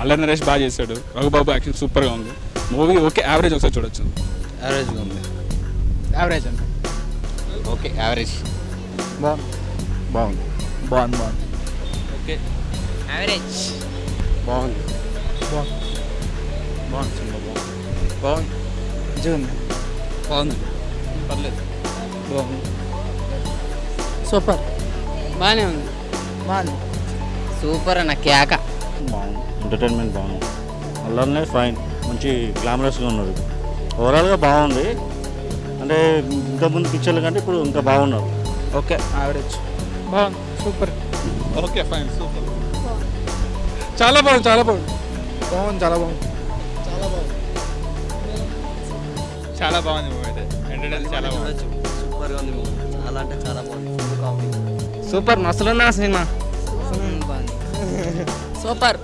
అల్లరి నరేష్ బాగా చేశాడు. రఘుబాబు యాక్షన్ సూపర్గా ఉంది. మూవీ ఓకే యావరేజ్ ఒకసారి చూడొచ్చు. యావరేజ్గా ఉంది. యావరేజ్ అండి. Okay average. బాగుంది బాగుంది. బాగుంది బాగుంది. ఓకే. యావరేజ్. బాగుంది. బాగుంది. సినిమా బాగుంది. బాగుంది. మంచిగా ఉంది. బాగుంది. పర్లేదు. బాగుంది. సూపర్. బాగానే ఉంది. బాగుంది సూపర్ అన్న కేక. బాగుంది. ఎంటర్టైన్మెంట్ బాగుంది. అల్లనే ఫైన్ మంచి గ్లామరస్గా ఉన్నారు ఓవరాల్గా బాగుంది. అంటే ఇంతకుముందు పిక్చర్ల కంటే ఇప్పుడు ఇంకా బాగున్నారు. ఓకే యావరేజ్ బాగుంది. సూపర్ ఓకే ఫైన్ సూపర్ చాలా బాగుంది చాలా బాగుంది. బాగుంది చాలా బాగుంది. చాలా బాగుంది. మూవీ అయితే. ఎంటర్టైన్ చాలా బాగుంది. సూపర్గా ఉంది మూవీ చాలా అంటే చాలా బాగుంది. Full comedy super cinema. బాగుంది. సూపర్.